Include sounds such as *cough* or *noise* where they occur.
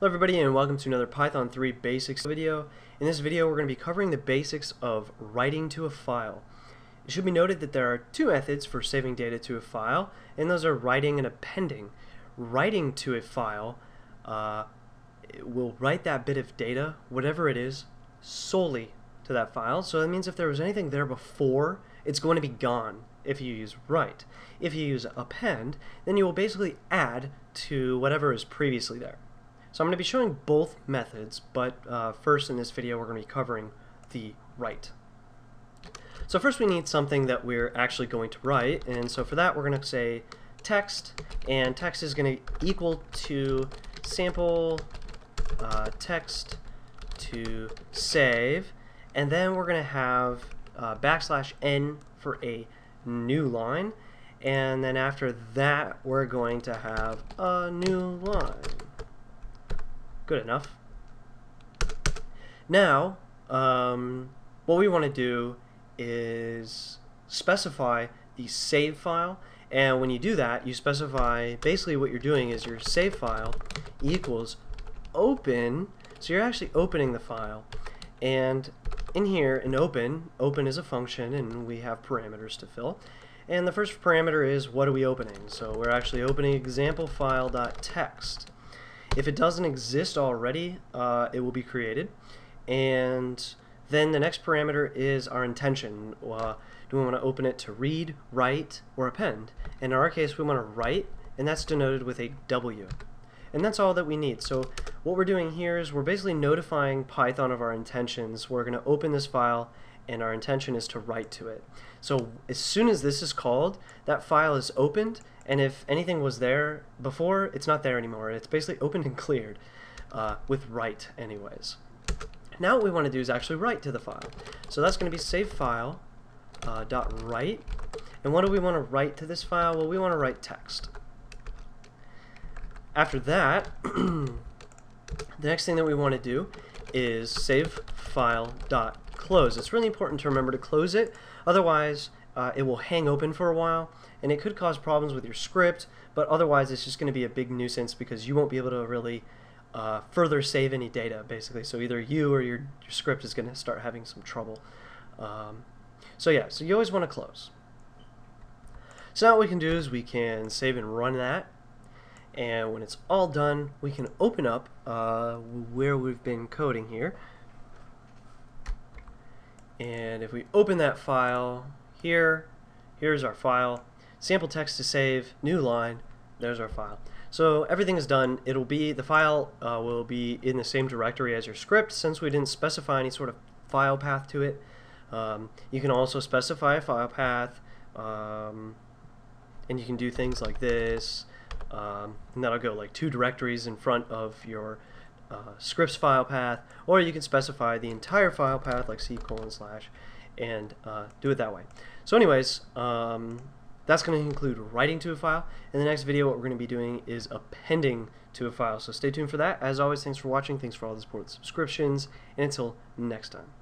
Hello everybody and welcome to another Python 3 basics video. In this video we're going to be covering the basics of writing to a file. It should be noted that there are two methods for saving data to a file and those are writing and appending. Writing to a file uh, will write that bit of data, whatever it is, solely to that file. So that means if there was anything there before, it's going to be gone if you use write. If you use append, then you will basically add to whatever is previously there. So I'm going to be showing both methods, but uh, first in this video we're going to be covering the write. So first we need something that we're actually going to write, and so for that we're going to say text, and text is going to equal to sample uh, text to save, and then we're going to have uh, backslash n for a new line, and then after that we're going to have a new line. Good enough. Now, um, what we want to do is specify the save file and when you do that you specify basically what you're doing is your save file equals open so you're actually opening the file. And in here in open open is a function and we have parameters to fill. And the first parameter is what are we opening? So we're actually opening example file.txt if it doesn't exist already, uh, it will be created. And then the next parameter is our intention. Uh, do we want to open it to read, write, or append? And in our case, we want to write, and that's denoted with a W. And that's all that we need. So what we're doing here is we're basically notifying Python of our intentions. We're going to open this file, and our intention is to write to it. So as soon as this is called, that file is opened, and if anything was there before, it's not there anymore. It's basically opened and cleared uh, with write anyways. Now what we want to do is actually write to the file. So that's going to be save file uh, dot write. And what do we want to write to this file? Well, we want to write text. After that, *clears throat* the next thing that we want to do is save file dot close. It's really important to remember to close it, otherwise uh, it will hang open for a while and it could cause problems with your script, but otherwise it's just going to be a big nuisance because you won't be able to really uh, further save any data, basically. So either you or your, your script is going to start having some trouble. Um, so yeah, so you always want to close. So now what we can do is we can save and run that. And when it's all done, we can open up uh, where we've been coding here. And if we open that file here, here's our file sample text to save, new line, there's our file. So everything is done. It'll be, the file uh, will be in the same directory as your script since we didn't specify any sort of file path to it. Um, you can also specify a file path um, and you can do things like this um, and that'll go like two directories in front of your uh, scripts file path or you can specify the entire file path like c colon slash and uh, do it that way. So anyways, um, that's going to include writing to a file. In the next video, what we're going to be doing is appending to a file. So stay tuned for that. As always, thanks for watching. Thanks for all the support subscriptions. And until next time.